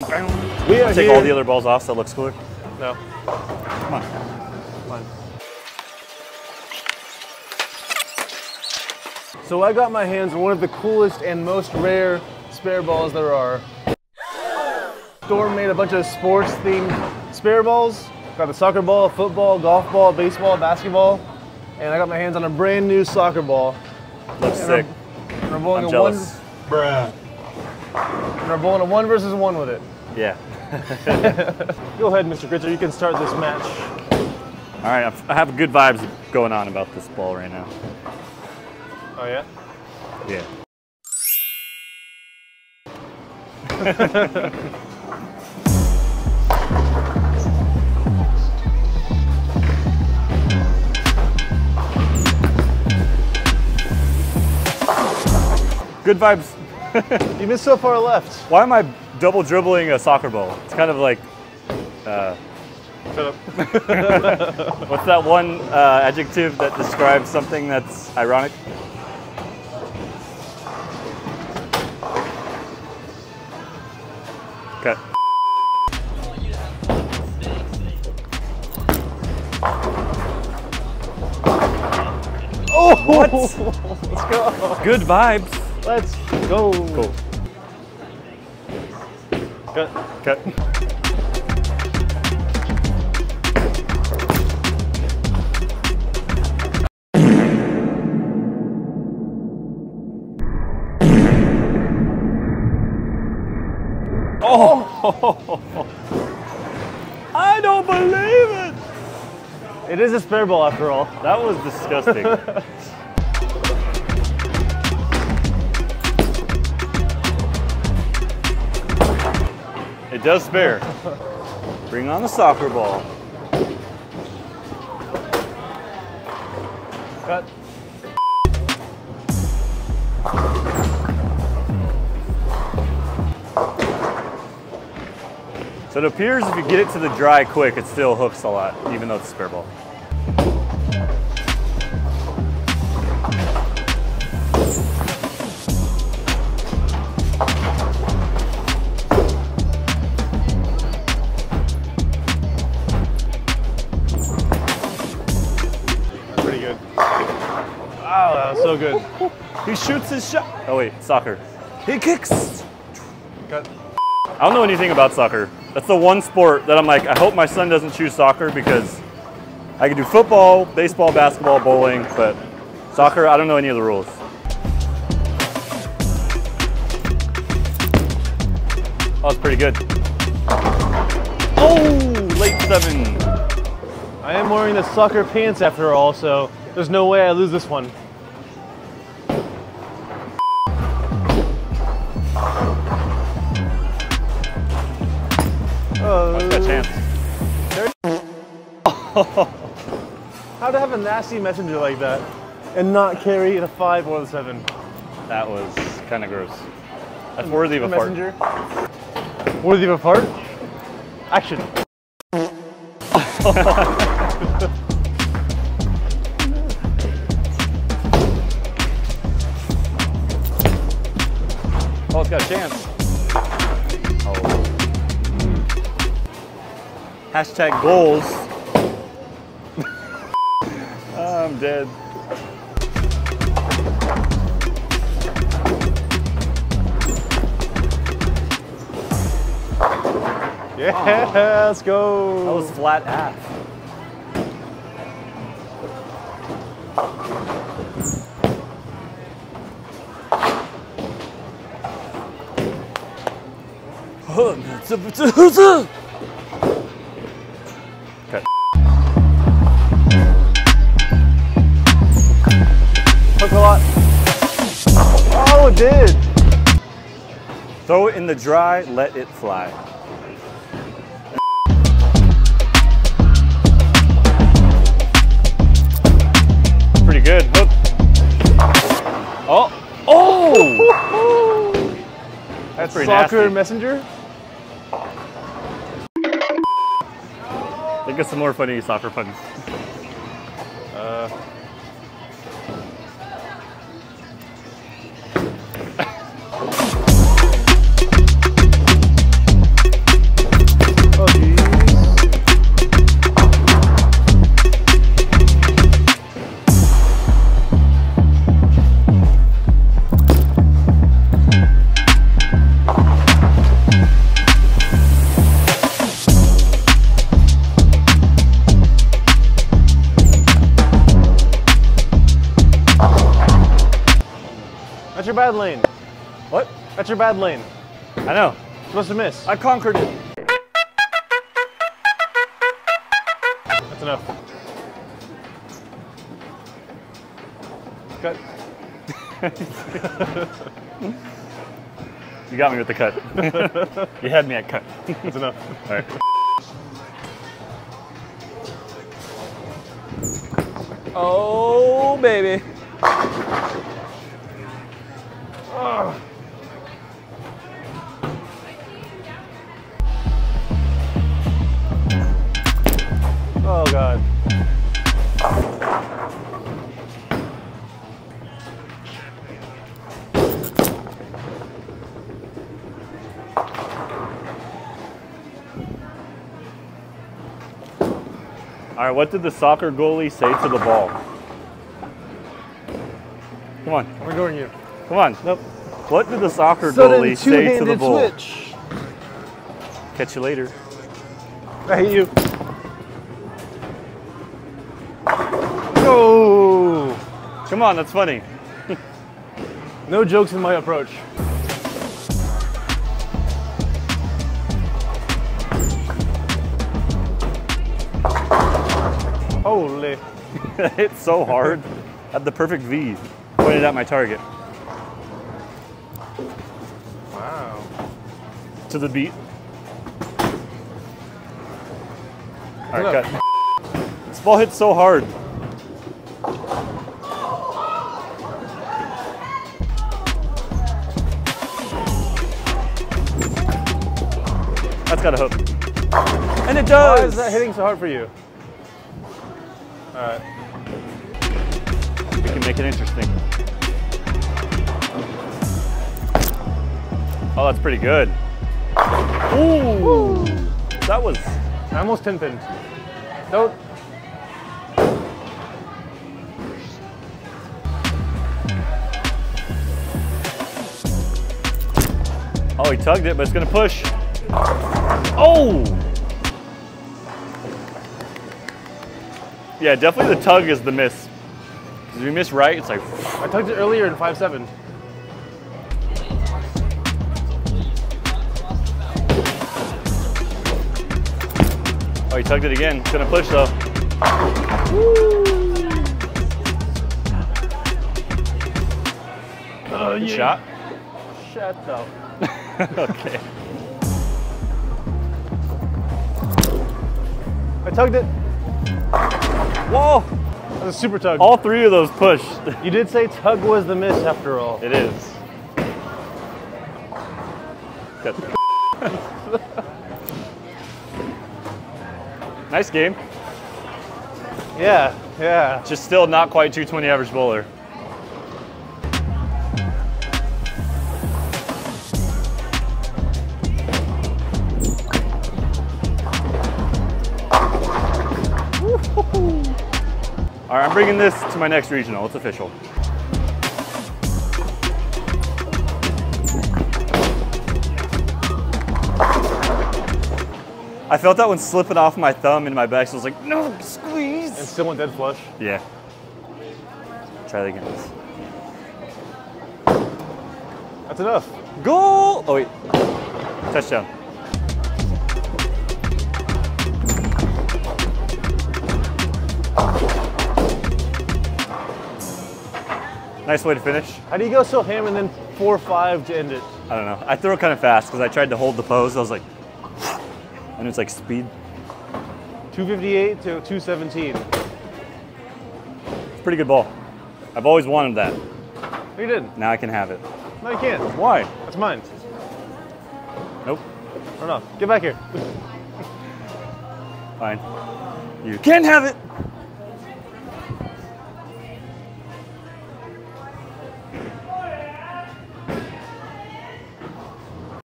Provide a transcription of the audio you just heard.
We are Take here. all the other balls off so it looks cooler. No. Come on. Come on. So I got my hands on one of the coolest and most rare spare balls there are. Storm made a bunch of sports themed spare balls. Got the soccer ball, football, golf ball, baseball, basketball, and I got my hands on a brand new soccer ball. Looks sick. And we're bowling I'm a one, jealous. And we're bowling a one versus one with it. Yeah. Go ahead, Mr. Gritzer, you can start this match. All right, I've- I have good vibes going on about this ball right now. Oh yeah? Yeah. Good vibes. You missed so far left. Why am I double dribbling a soccer ball? It's kind of like, uh, Shut up. what's that one uh, adjective that describes something that's ironic? Okay. Oh! What? Let's go. Good vibes. Let's go. Cool. Cut. Okay. Oh! I don't believe it. It is a spare ball after all. That was disgusting. it does spare. Bring on the soccer ball. Cut. So it appears if you get it to the dry quick, it still hooks a lot, even though it's a spare ball. So good. He shoots his shot. Oh wait, soccer. He kicks. Cut. I don't know anything about soccer. That's the one sport that I'm like, I hope my son doesn't choose soccer because I can do football, baseball, basketball, bowling, but soccer, I don't know any of the rules. Oh, it's pretty good. Oh, late seven. I am wearing the soccer pants after all, so there's no way I lose this one. How to have a nasty messenger like that and not carry the five or the seven? That was kind of gross. That's worthy of a fart. Worthy of a fart? Action. Oh, it's got a chance. Oh. Hashtag goals. Dead. Yeah, let's go. That was flat half. Okay. A lot. Oh, it did. Throw it in the dry, let it fly. Pretty good. Hook. Oh. Oh! That's pretty Soccer nasty. messenger. Think of some more funny soccer puns. Uh, bad lane. What? That's your bad lane. I know. You're supposed to miss. I conquered it. That's enough. Cut. You got me with the cut. you had me at cut. That's enough. All right. Oh, baby. All right, what did the soccer goalie say to the ball? Come on, We're ignoring you. come on. Nope. What did the soccer Sudden goalie say to the two-handed ball? switch. Catch you later. I hate you. Go. Come on, that's funny. No jokes in my approach. Holy. it's so hard. I had the perfect V pointed at my target. Wow. To the beat. All right, cut. This ball hits so hard. That's got a hook. And it does! Why is that hitting so hard for you? Alright. We can make it interesting. Oh, that's pretty good. Ooh. That was I almost 10 pinned. Don't. Oh, he tugged it, but it's gonna push. Oh! Yeah, definitely the tug is the miss. Because if you miss right, it's like, I tugged it earlier in 5-7. oh, he tugged it again. It's gonna push though. Oh, Good shot. Shut up. okay. I tugged it. Whoa! That was a super tug. All three of those pushed. You did say tug was the miss after all. It is. Nice game. Yeah, yeah. Just still not quite 220 average bowler. All right, I'm bringing this to my next regional. It's official. I felt that one slipping off my thumb into my back, so I was like, no, squeeze. And still went dead flush. Yeah. Try that again. That's enough. Goal! Oh, wait. Touchdown. Nice way to finish. How do you go so ham and then four or five to end it? I don't know. I threw it kind of fast because I tried to hold the pose. I was like, and it's like speed. 258 to 217. It's a pretty good ball. I've always wanted that. No, you didn't. Now I can have it. No, you can't. Why? That's mine. Nope. Run off. Get back here. Fine. You can have it.